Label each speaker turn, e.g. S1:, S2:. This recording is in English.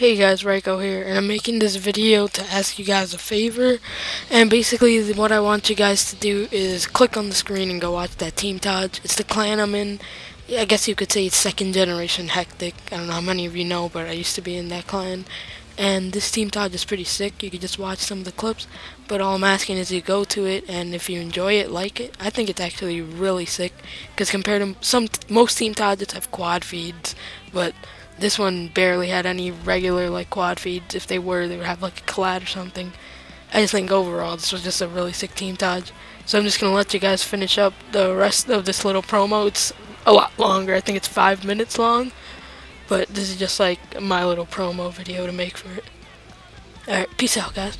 S1: Hey guys, Ryko here, and I'm making this video to ask you guys a favor. And basically, what I want you guys to do is click on the screen and go watch that Teamtage. It's the clan I'm in. I guess you could say it's second generation Hectic. I don't know how many of you know, but I used to be in that clan. And this Teamtage is pretty sick. You can just watch some of the clips. But all I'm asking is you go to it, and if you enjoy it, like it. I think it's actually really sick. Because compared to some, most Teamtages have quad feeds, but this one barely had any regular like quad feeds. If they were, they would have like a collab or something. I just think overall this was just a really sick teamtage. So I'm just gonna let you guys finish up the rest of this little promo. It's a lot longer. I think it's five minutes long. But this is just like my little promo video to make for it. Alright, peace out guys.